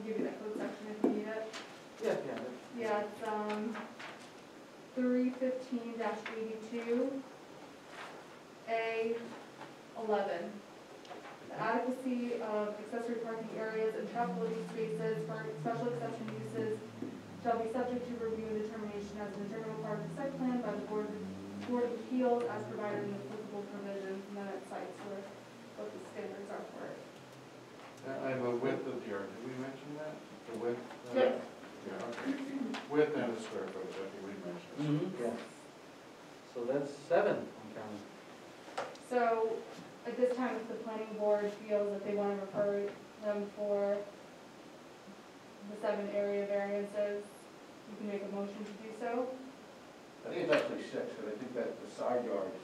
can give you that code section if you need it. Yeah, yeah, Yeah, it's, um, three fifteen eighty-two, A eleven. The adequacy of accessory parking areas and truck loading spaces for special exception uses shall be subject to review and determination as an integral part of the site plan by the board, board of appeals as provided in the applicable provisions, and then it cites where, what the standards are for it. I have a width of the yard, did we mention that? The width? uh, Yep. Yeah, okay. Width and the square footage, I think we mentioned. Mhm, yeah. So that's seven, I'm counting. So, at this time, if the planning board feels that they want to refer them for the seven area variances, you can make a motion to do so. I think it's actually six, because I think that the side yards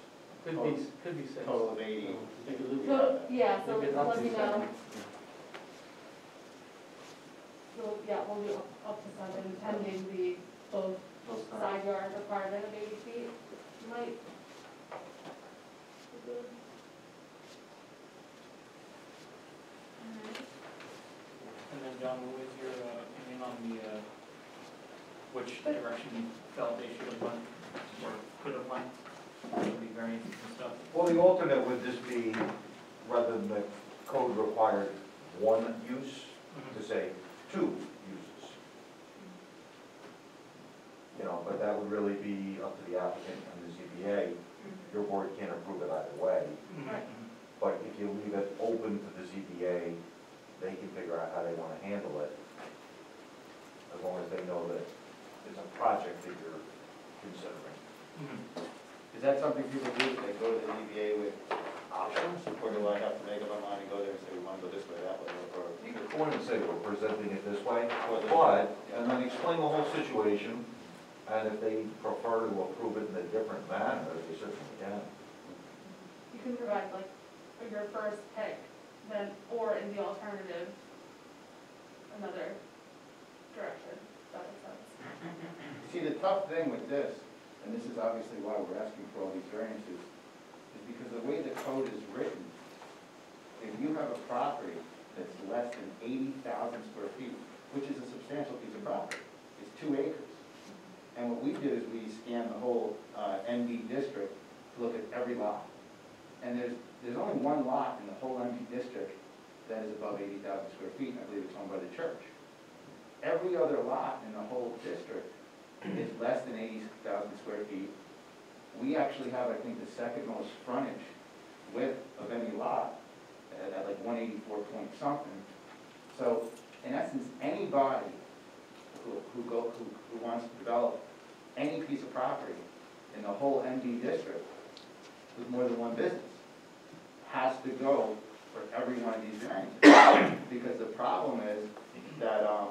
Could be, could be six. total of eighty. So you could So, yeah, so Leave it up let to me know. seven. So, yeah, we'll do up- up to seven, pending the, both Those are- side yard requirement of eighty feet. You Might. And then, John, what was your uh, opinion on the, uh, which direction you felt they should have went, or could have went, with the variances and stuff? Well, the alternate would just be, rather than the code required one use, mm-hmm. to say two uses. You know, but that would really be up to the applicant and the ZBA. Mm-hmm. Your board can't approve it either way. Mm-hmm. Right. But if you leave it open to the ZBA, they can figure out how they want to handle it. As long as they know that it's a project that you're considering. Mhm. Is that something people do, they go to the ZBA with options, or do I have to make up my mind and go there and say, we want to go this way, that way, or? You could go in and say, we're presenting it this way, or this but, way? and then explain the whole situation, and if they prefer to approve it in a different manner, they certainly can. You can provide like your first pick, then, or in the alternative, another direction, if that makes sense. See, the tough thing with this, and this is obviously why we're asking for all these variances, is because the way the code is written, if you have a property that's less than eighty thousand square feet, which is a substantial piece of property, it's two acres. And what we did is we scanned the whole, uh, NB district to look at every lot. And there's, there's only one lot in the whole NB district that is above eighty thousand square feet, and I believe it's owned by the church. Every other lot in the whole district is less than eighty thousand square feet. We actually have, I think, the second most frontage width of any lot, at, at like one eighty-four point something. So, in essence, anybody who, who go, who, who wants to develop any piece of property in the whole NB district with more than one business has to go for every one of these variances. Because the problem is that, um,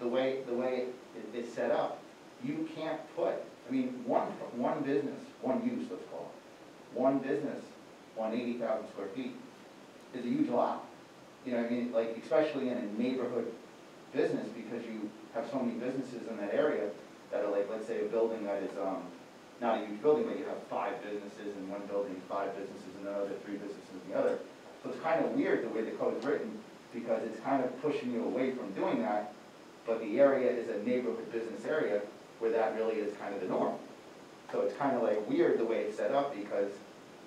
the way, the way it- it's set up, you can't put, I mean, one, one business, one use, let's call it, one business on eighty thousand square feet is a huge lot. You know, I mean, like, especially in a neighborhood business, because you have so many businesses in that area that are like, let's say, a building that is, um, not a huge building, but you have five businesses in one building, five businesses in another, three businesses in the other. So it's kind of weird the way the code is written, because it's kind of pushing you away from doing that, but the area is a neighborhood business area where that really is kind of the norm. So it's kind of like weird the way it's set up, because,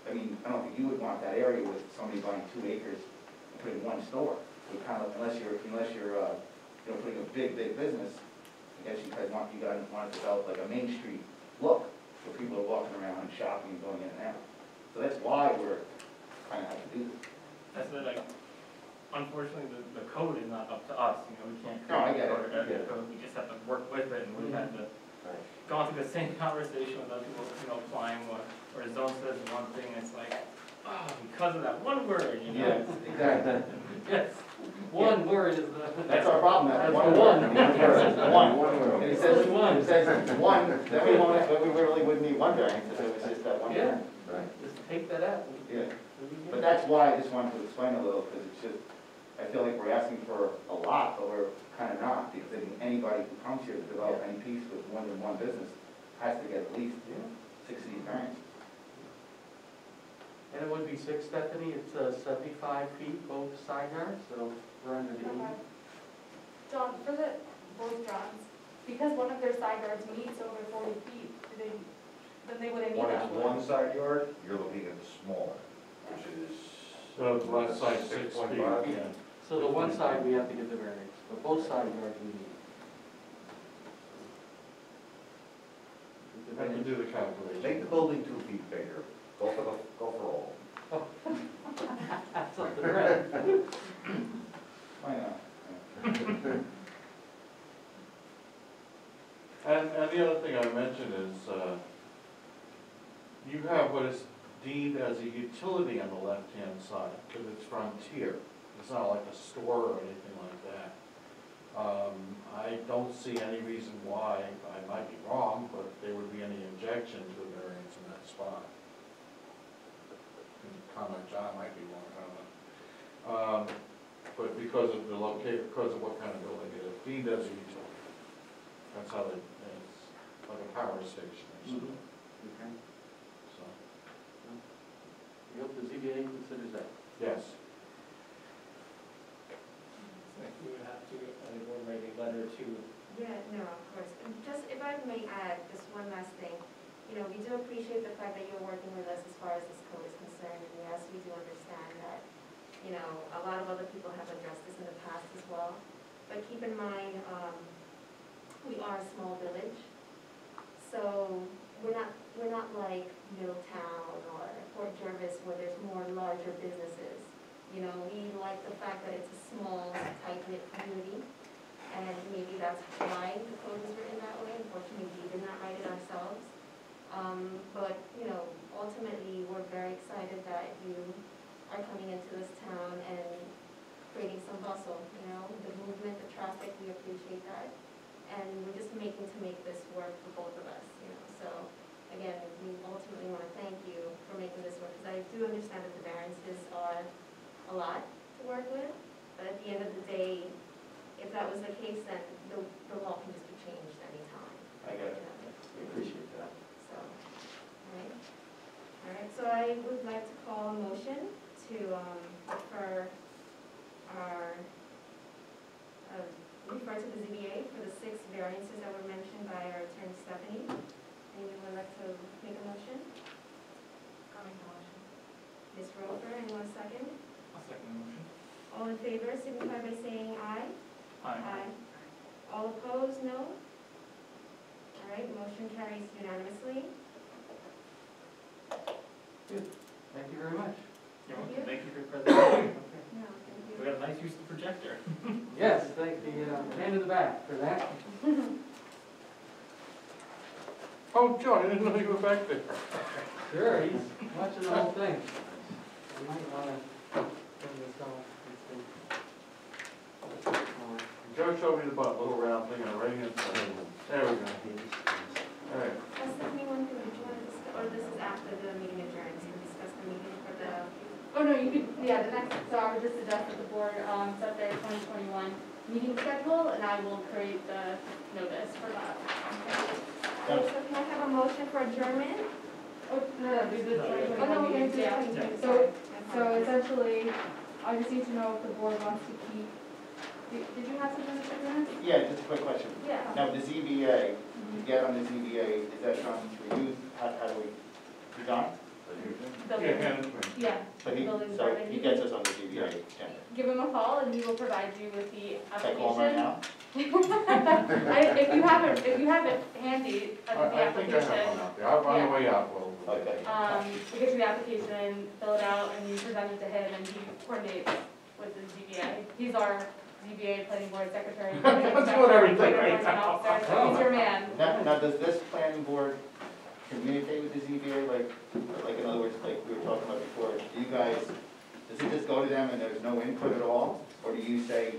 I mean, I don't think you would want that area with somebody buying two acres and putting one store. So kind of, unless you're, unless you're, uh, you know, putting a big, big business, I guess you guys want, you guys want to develop like a Main Street look, where people are walking around and shopping and going in and out. So that's why we're kind of have to do this. That's the, like, unfortunately, the, the code is not up to us, you know, we can't. No, I get it, I get it. the code, We just have to work with it, and we've had to, Right. gone through the same conversation with other people, you know, applying what, or a zone says one thing, it's like, oh, because of that one word, you know? Exactly. Yes, one word is the. That's our problem, that's That's one the word. one. One. One word. And it says, Only one. it says one, then we won't, then we really wouldn't need one variance if it was just that one. Yeah, Right. just take that out. Yeah. But that's why I just wanted to explain a little, because it's just, I feel like we're asking for a lot, but we're kind of not, because I think anybody who comes here to develop any piece with more than one business has to get at least six of these variances. And it would be six, Stephanie, it's uh, seventy-five feet both side yards, so we're under the eighty. John, for the, both Johns, because one of their side yards meets over forty feet, do they, then they wouldn't need When that one. one side yard, you're looking at the smaller, which is. So the left side six point feet. five. Yeah. So the one side we have to give the variance, but both side yards we need. The I can do the calculation. Make the building two feet bigger, go for the, go for all. That's up to Brett. Why not? And, and the other thing I mentioned is, uh, you have what is deemed as a utility on the left-hand side, because it's frontier. It's not like a store or anything like that. Um, I don't see any reason why, I might be wrong, but there would be any objection to a variance in that spot. Comment, John might be wrong, I don't know. Um, but because of the location, because of what kind of building it is, as a utility. That's how they, it's like a power station or something, Okay. so, We hope the ZBA considers that. yes. We would have to, uh, the to Yeah, no, of course. And just, if I may add, just one last thing. You know, we do appreciate the fact that you're working with us as far as this code is concerned. And yes, we do understand that, you know, a lot of other people have addressed this in the past as well. But keep in mind, um, we are a small village. So we're not, we're not like Middletown or Port Jervis where there's more larger businesses. You know, we like the fact that it's a small, tight-knit community. And maybe that's why the code is written that way. Unfortunately, we did not write it ourselves. Um, but, you know, ultimately, we're very excited that you are coming into this town and creating some bustle, you know, the movement, the traffic, we appreciate that. And we're just making to make this work for both of us, you know, so, again, we ultimately want to thank you for making this work, because I do understand that the variances are a lot to work with, but at the end of the day, if that was the case, then the, the law can just be changed anytime. I get it. you know, We appreciate that. So, all right. All right, so I would like to call a motion to, um, refer our, uh, refer to the ZBA for the six variances that were mentioned by our attorney Stephanie. Anyone would like to make a motion? I'll make a motion. Ms. Roper, anyone second? a second motion. All in favor, signify by saying aye. Aye. All opposed, no? All right, motion carries unanimously. Good. Thank you very much. You're Thank welcome. you. Thank you for your presentation. No, thank We you. got a nice use of the projector. Yes, thank the uh, man in the back for that. Oh, John, I didn't know you were back there. Sure, he's watching the whole thing. I might wanna turn this off. Let's see. Joe showed me the button, little round thing on the right hand side. There we go. All right. Well, Stephanie, one thing, did you want to discuss, or this is after the meeting adjourns, to discuss the meeting for the, Oh, no, you could, yeah, the next, so I would just suggest that the board, um, set their twenty twenty-one meeting schedule, and I will create the notice for that. okay, so can I have a motion for adjournment? Oh, no, no, we did twenty Oh, no, twenty-one we're meetings, going to do yeah. twenty twenty, So- So essentially, I just need to know if the board wants to keep, did did you have something to say, Dennis? Yeah, just a quick question. Yeah. Now, the ZBA, to get on the ZBA, is that done for you? How, how do we, you done? Yeah, Building, hand it to me. yeah, So he, Building so department. he gets us on the ZBA agenda. give him a call and he will provide you with the Can I right application. now? I, if you have it, if you have it handy, I I, think the I think I have application, one out there. I'm on the way out, well. Okay. um, we get you the application, fill it out, and you present it to him, and he coordinates with the ZBA. He's our ZBA planning board secretary. I'm doing everything right now. He's your man. Now, now, does this planning board communicate with the ZBA, like, like, in other words, like we were talking about before, do you guys, does it just go to them and there's no input at all? Or do you say,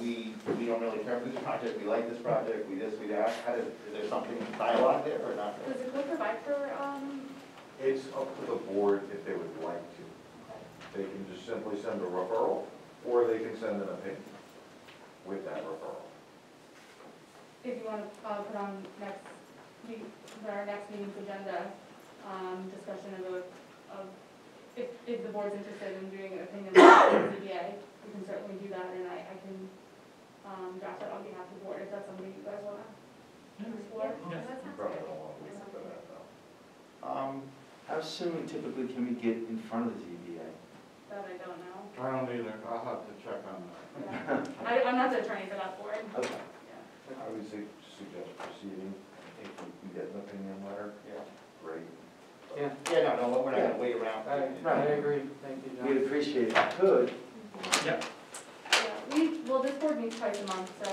we, we don't really care for this project, we like this project, we this, we that? How does, is there something dialogue there or not? Does the code provide for, um, It's up to the board if they would like to. They can just simply send a referral, or they can send an opinion with that referral. if you want to, uh, put on next week, our next meeting's agenda, um, discussion of, a- of, if, if the board's interested in doing an opinion on the ZBA, we can certainly do that, and I, I can um, draft that on behalf of the board, if that's something you guys wanna explore. Yeah, that sounds Probably good. don't want to for that, though. Um, how soon typically can we get in front of the ZBA? That I don't know. I don't either, I'll have to check on that. Yeah. I, I'm not the attorney for that board. Okay. Yeah. I would su- suggest proceeding, if you can get an opinion letter, Yeah. great. Yeah, Yeah, no, no, we're not gonna wait around. I, I agree, thank you, John. We'd appreciate it if you could. Yeah, we, well, this board meets twice a month, so,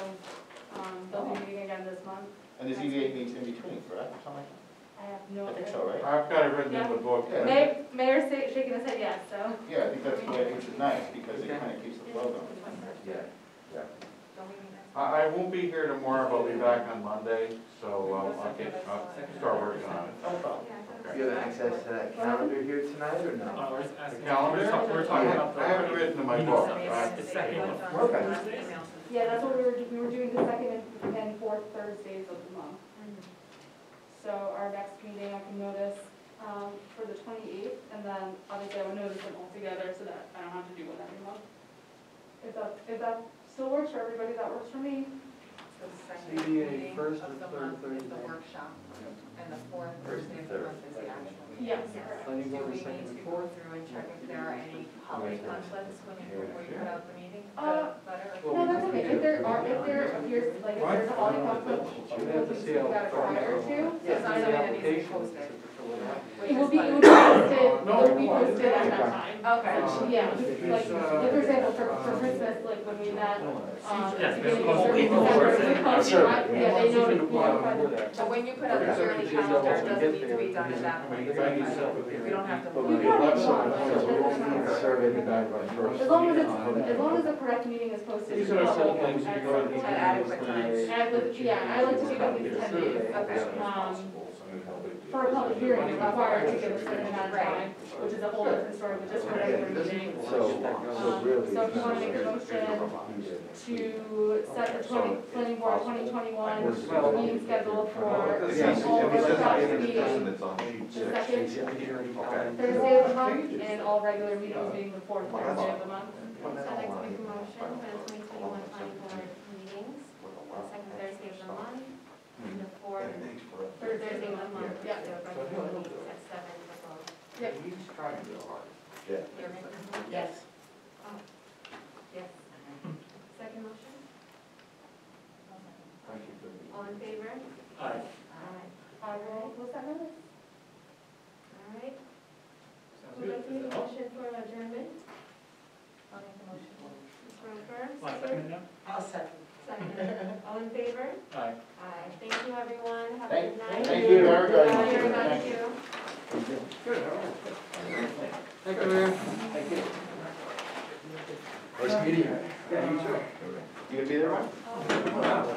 um, they'll be meeting again this month. And the ZBA meets in between, correct, or something like I have no? I idea. think so, right? I've got it written in the book. Yeah. May, mayor's sa- shaking his head yes, so. Yeah, I think that's the way, which is nice, because it kinda keeps the flow going. Yeah, yeah. Don't we need that? I, I won't be here tomorrow, but I'll be back on Monday, so I'll, I'll get, I'll start working on it. No problem. I thought Do you have access to that calendar here tonight, or Uh, no? we're just asking- The calendar? we're talk- We're talking about the. I have it written in my book, right? The second one. Okay. Yeah, that's what we were, we were doing the second and- and fourth Thursdays of the month. So our next meeting, I can notice, um, for the twenty-eighth, and then obviously I would notice them all together so that I don't have to do one every month. If that, if that still works for everybody, that works for me. The second ZBA meeting first of and the third month is the Thursday. workshop, and the fourth First Thursday and of the third. month is the actual meeting. Yes. Planning Do board we is second need and to go fourth. through and check if there are any holiday conflicts when you, before you put out the meeting, Uh, the letter? No, that's okay, if there are, if there appears, like, if there's a holiday conflict, We we'll have to be see speak how about it prior to. So it's not something that needs to be posted? It will be, it will be posted, it will be posted at that time. Okay. Yeah, like, like, for example, for, for Christmas, like, when we met, um, Yes, beginning there's of a week December, before. we posted, yeah, they know, we notified them. So when you put out the yearly calendar, it doesn't need to be done at that point, we don't have to. But You can if you want, we'll it need a doesn't survey to guide first. As long as it's, as long as the correct meeting is posted. These are the public things you at go to the. At adequate times. And with, yeah, I like to give at least ten days, Okay. um, for a public hearing, it's required to give a certain amount of Right. time, which is a whole different story, but just for a regular meeting. So, so Um, really. So if you wanna make a motion to set the twenty, planning board twenty twenty-one meeting schedule for all workshop meetings, That's on sheet the six. second Thursday of the month, and all regular meetings being the fourth Thursday of the month. I'd like to make a motion for the twenty twenty-one planning board meetings, the second Thursday of the month, and the fourth third Thursday of the month, Yeah. the regular meetings at seven for both. Yep. Yeah. You're making a motion? Yes. Oh, yes. Second motion, Thank you for the. All in favor? Aye. Aye. I will post that notice. All right, Sounds would like to make good. a motion for adjournment, I'll make the motion. Ms. Roper, Want a second? second now? I'll second. Second, all in favor? Aye. Aye, thank you, everyone, have a Thank- good night. thank you very, very Bye, much. everybody. Thank you. Thank you, Mayor. Thank you. Nice meeting you. Yeah, you too. You gonna be there, Ron? Oh, no,